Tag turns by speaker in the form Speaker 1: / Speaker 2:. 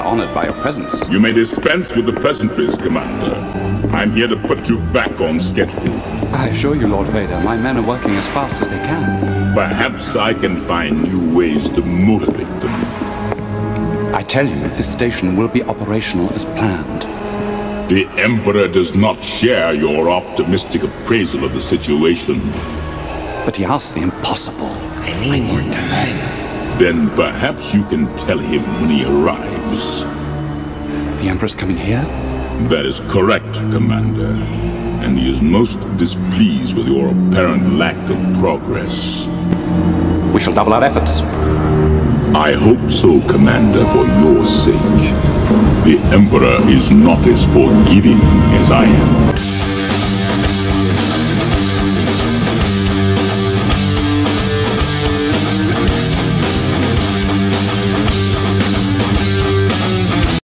Speaker 1: honored by your presence.
Speaker 2: You may dispense with the pleasantries, Commander. I'm here to put you back on schedule.
Speaker 1: I assure you, Lord Vader, my men are working as fast as they can.
Speaker 2: Perhaps I can find new ways to motivate them.
Speaker 1: I tell you, this station will be operational as planned.
Speaker 2: The Emperor does not share your optimistic appraisal of the situation.
Speaker 1: But he asked the impossible.
Speaker 3: I need more time.
Speaker 2: Then perhaps you can tell him when he arrives.
Speaker 1: The Emperor's coming here?
Speaker 2: That is correct, Commander. And he is most displeased with your apparent lack of progress.
Speaker 1: We shall double our efforts.
Speaker 2: I hope so, Commander, for your sake. The Emperor is not as forgiving as I am.